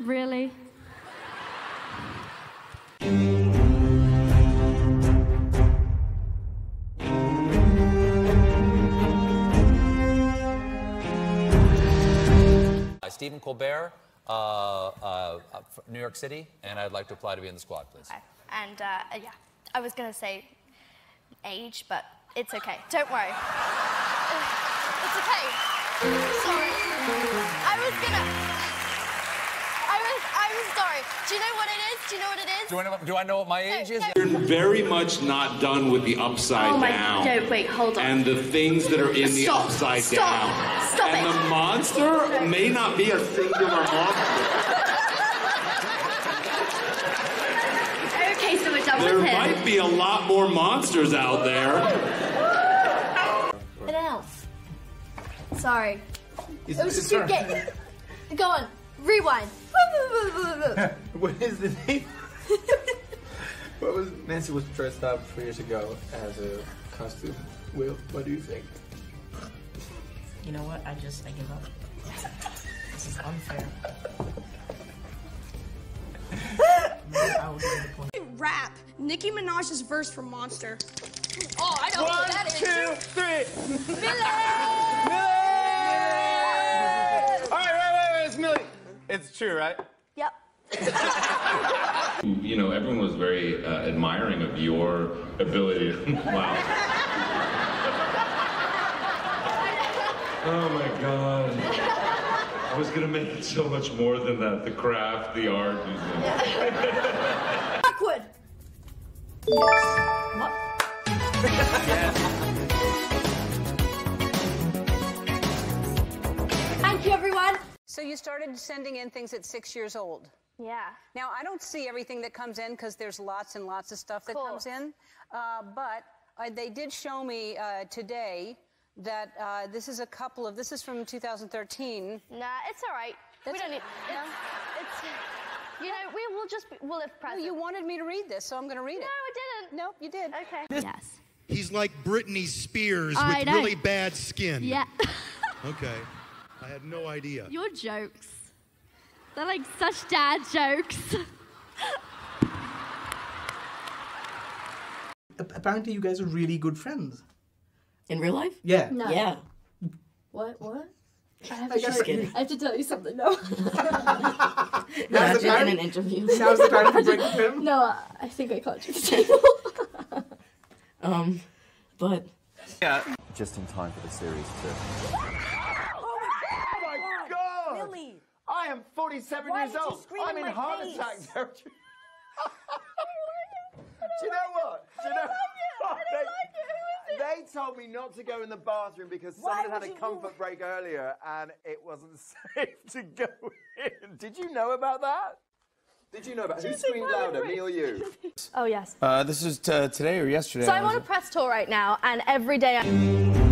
Really? Uh, Stephen Colbert, uh, uh, from New York City, and I'd like to apply to be in the squad, please. Okay. And uh, yeah, I was gonna say age, but it's okay. Don't worry. It's okay. Sorry. I was gonna. I was. I'm sorry. Do you know what it is? Do you know what it is? Do I know, do I know what my age is? no. You're very much not done with the upside Oh my- down. no, wait, hold on. And the things that are in the Stop, upside stop, down. stop and it. the monster may not be a singular monster. Okay, so we're done There with him. might be a lot more monsters out there. An elf. Sorry. Is, It was just you there- get. Go on. Rewind. what is the name? what was Nancy was dressed up three years ago as a costume. Will, what do you think? You know what? I just I give up. This is unfair. I will give it a point. Rap. Nicki Minaj's verse from Monster. Oh, I know what that is. two, three. All right, wait, wait, wait, it's Millie. It's true, right? Yep. You know, everyone was very uh, admiring of your ability. wow. Oh my god. I was gonna make it so much more than that. The craft, the art. Backward. Thank you, you started sending in things at six years old. Yeah. Now I don't see everything that comes in because there's lots and lots of stuff that comes in. Uh, but uh, they did show me uh, today that uh, this is a couple of. This is from 2013. Nah, it's all right. we don't need. no? It's. You know, we will just. Be, we'll live Well, present. you wanted me to read this, so I'm going to read it. No, I didn't. Nope, you did. Okay. Yes. He's like Britney Spears I with know. really bad skin. Yeah. Okay. I had no idea. Your jokes. They're like such dad jokes. Apparently, you guys are really good friends. In real life? Yeah. No. Yeah. What? What? I have, to, kidding. I have to tell you something. No. Not the in time? an interview. Now's the time to break with him. no, I think I caught you the table. Um, but Yeah. Just in time for the series to. My god! Millie. I am 47 Why years old. I'm in in heart face? attack territory. Do you know what? Do you know what? They, they told me not to go in the bathroom because Why someone had would a you- comfort break earlier and it wasn't safe to go in. Did you know about that? Did you know about who screamed louder, me or you? oh yes. Uh, this is uh, today or yesterday. So I'm on a press tour right now, and every day. I-